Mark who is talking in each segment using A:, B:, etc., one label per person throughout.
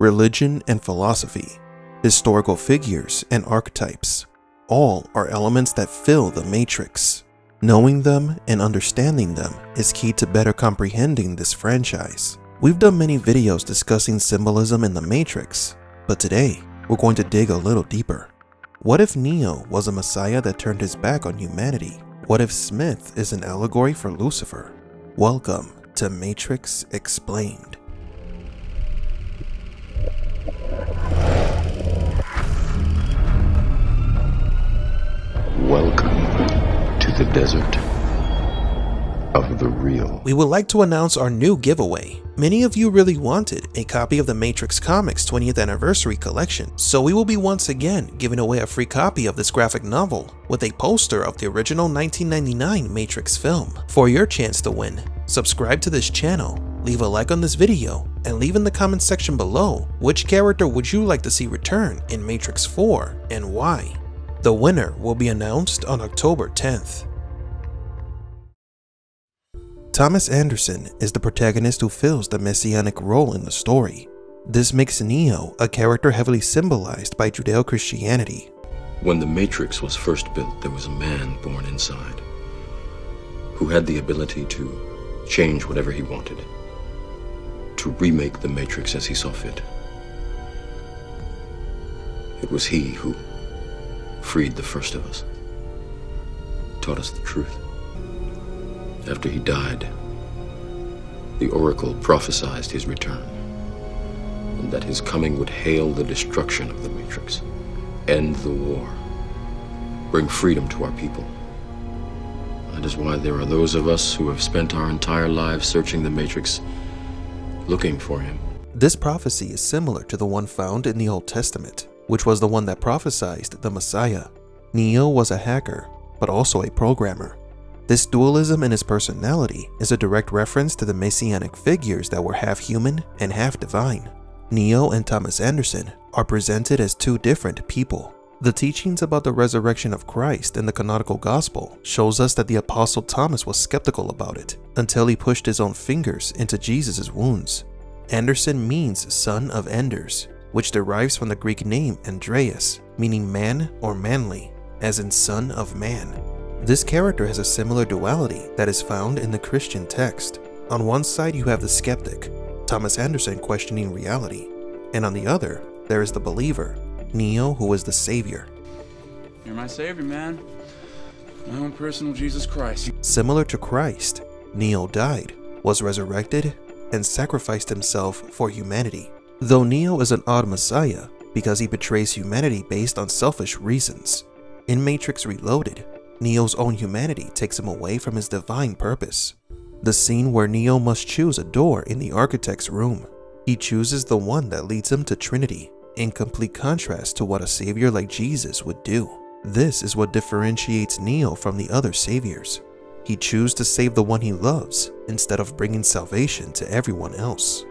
A: religion and philosophy, historical figures and archetypes, all are elements that fill the Matrix. Knowing them and understanding them is key to better comprehending this franchise. We've done many videos discussing symbolism in the Matrix, but today we're going to dig a little deeper. What if Neo was a messiah that turned his back on humanity? What if Smith is an allegory for Lucifer? Welcome to Matrix Explained.
B: Desert of the real.
A: We would like to announce our new giveaway. Many of you really wanted a copy of the Matrix Comics 20th Anniversary Collection, so we will be once again giving away a free copy of this graphic novel with a poster of the original 1999 Matrix film. For your chance to win, subscribe to this channel, leave a like on this video, and leave in the comment section below which character would you like to see return in Matrix 4 and why. The winner will be announced on October 10th. Thomas Anderson is the protagonist who fills the messianic role in the story. This makes Neo a character heavily symbolized by Judeo-Christianity.
B: When the Matrix was first built, there was a man born inside who had the ability to change whatever he wanted, to remake the Matrix as he saw fit. It was he who freed the first of us, taught us the truth. After he died, the Oracle prophesied his return, and that his coming would hail the destruction of the Matrix, end the war, bring freedom to our people. That is why there are those of us who have spent our entire lives searching the Matrix, looking for him.
A: This prophecy is similar to the one found in the Old Testament, which was the one that prophesied the Messiah. Neo was a hacker, but also a programmer. This dualism in his personality is a direct reference to the messianic figures that were half human and half divine. Neo and Thomas Anderson are presented as two different people. The teachings about the resurrection of Christ in the canonical gospel shows us that the apostle Thomas was skeptical about it until he pushed his own fingers into Jesus' wounds. Anderson means son of Anders, which derives from the Greek name Andreas, meaning man or manly, as in son of man. This character has a similar duality that is found in the Christian text. On one side you have the skeptic, Thomas Anderson questioning reality, and on the other, there is the believer, Neo who is the savior.
C: You're my savior, man. My own personal Jesus Christ.
A: Similar to Christ, Neo died, was resurrected, and sacrificed himself for humanity. Though Neo is an odd messiah because he betrays humanity based on selfish reasons. In Matrix Reloaded, Neo's own humanity takes him away from his divine purpose. The scene where Neo must choose a door in the architect's room. He chooses the one that leads him to Trinity, in complete contrast to what a savior like Jesus would do. This is what differentiates Neo from the other saviors. He chooses to save the one he loves instead of bringing salvation to everyone else.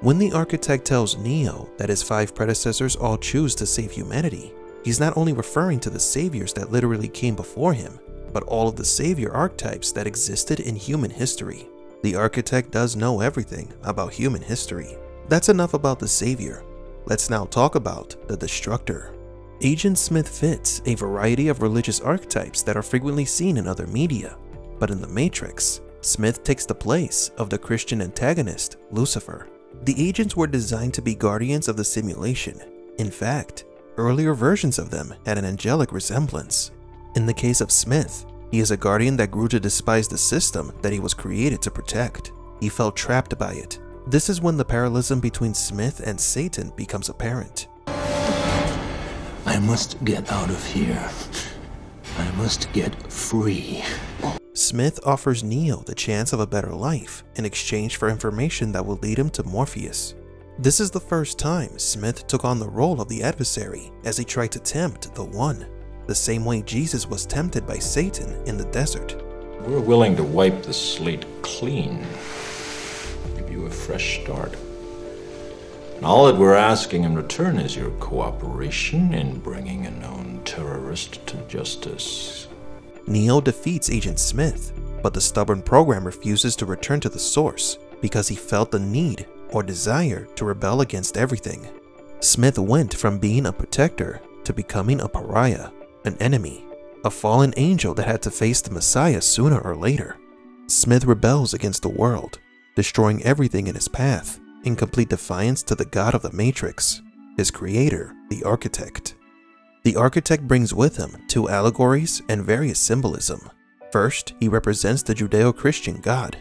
A: When the architect tells Neo that his five predecessors all choose to save humanity, He's not only referring to the saviors that literally came before him, but all of the savior archetypes that existed in human history. The architect does know everything about human history. That's enough about the savior. Let's now talk about the destructor. Agent Smith fits a variety of religious archetypes that are frequently seen in other media, but in The Matrix, Smith takes the place of the Christian antagonist, Lucifer. The agents were designed to be guardians of the simulation. In fact, Earlier versions of them had an angelic resemblance. In the case of Smith, he is a guardian that grew to despise the system that he was created to protect. He felt trapped by it. This is when the parallelism between Smith and Satan becomes apparent.
D: I must get out of here. I must get free.
A: Smith offers Neo the chance of a better life in exchange for information that will lead him to Morpheus. This is the first time Smith took on the role of the adversary as he tried to tempt the One, the same way Jesus was tempted by Satan in the desert.
D: We're willing to wipe the slate clean, give you a fresh start. And all that we're asking in return is your cooperation in bringing a known terrorist to justice.
A: Neo defeats Agent Smith, but the stubborn program refuses to return to the source because he felt the need or desire to rebel against everything. Smith went from being a protector to becoming a pariah, an enemy, a fallen angel that had to face the Messiah sooner or later. Smith rebels against the world, destroying everything in his path, in complete defiance to the God of the Matrix, his creator, the architect. The architect brings with him two allegories and various symbolism. First, he represents the Judeo Christian God.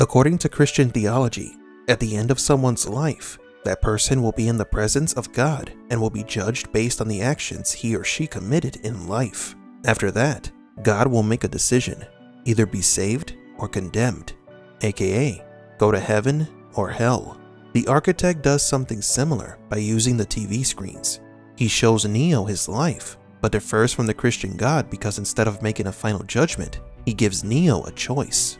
A: According to Christian theology, at the end of someone's life, that person will be in the presence of God and will be judged based on the actions he or she committed in life. After that, God will make a decision either be saved or condemned, aka go to heaven or hell. The architect does something similar by using the TV screens. He shows Neo his life, but differs from the Christian God because instead of making a final judgment, he gives Neo a choice.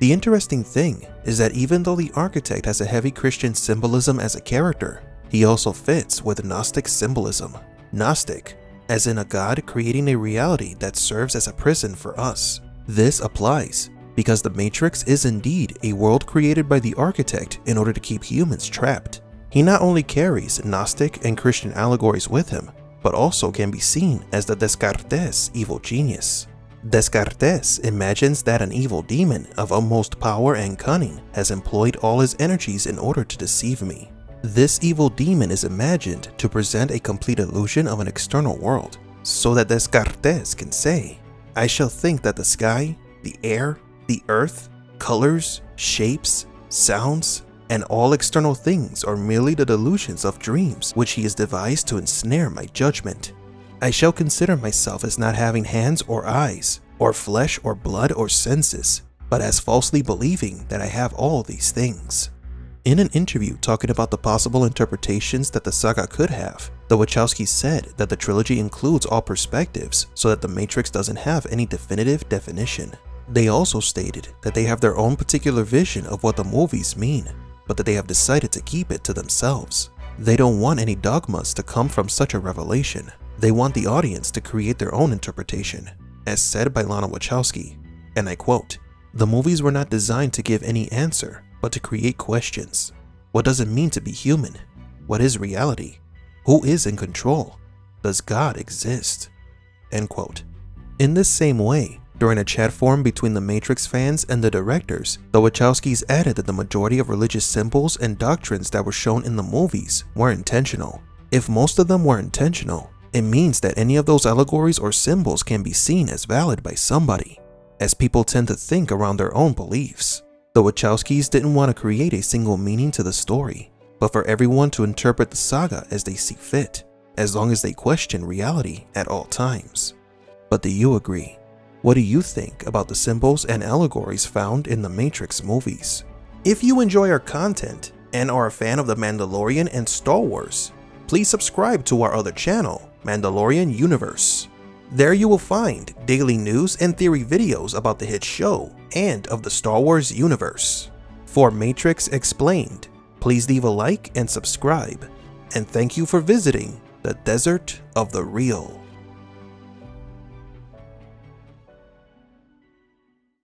A: The interesting thing is that even though the architect has a heavy Christian symbolism as a character, he also fits with Gnostic symbolism. Gnostic, as in a god creating a reality that serves as a prison for us. This applies because the Matrix is indeed a world created by the architect in order to keep humans trapped. He not only carries Gnostic and Christian allegories with him, but also can be seen as the Descartes evil genius. Descartes imagines that an evil demon of utmost power and cunning has employed all his energies in order to deceive me. This evil demon is imagined to present a complete illusion of an external world, so that Descartes can say, I shall think that the sky, the air, the earth, colors, shapes, sounds, and all external things are merely the delusions of dreams which he has devised to ensnare my judgment. I shall consider myself as not having hands or eyes, or flesh or blood or senses, but as falsely believing that I have all these things. In an interview talking about the possible interpretations that the saga could have, the Wachowskis said that the trilogy includes all perspectives so that the Matrix doesn't have any definitive definition. They also stated that they have their own particular vision of what the movies mean, but that they have decided to keep it to themselves. They don't want any dogmas to come from such a revelation. They want the audience to create their own interpretation, as said by Lana Wachowski, and I quote, The movies were not designed to give any answer, but to create questions. What does it mean to be human? What is reality? Who is in control? Does God exist? End quote. In this same way, during a chat forum between the Matrix fans and the directors, the Wachowskis added that the majority of religious symbols and doctrines that were shown in the movies were intentional. If most of them were intentional, it means that any of those allegories or symbols can be seen as valid by somebody, as people tend to think around their own beliefs. The Wachowskis didn't want to create a single meaning to the story, but for everyone to interpret the saga as they see fit, as long as they question reality at all times. But do you agree? What do you think about the symbols and allegories found in the Matrix movies? If you enjoy our content and are a fan of The Mandalorian and Star Wars, please subscribe to our other channel Mandalorian Universe. There you will find daily news and theory videos about the hit show and of the Star Wars universe. For Matrix Explained, please leave a like and subscribe. And thank you for visiting the Desert of the Real.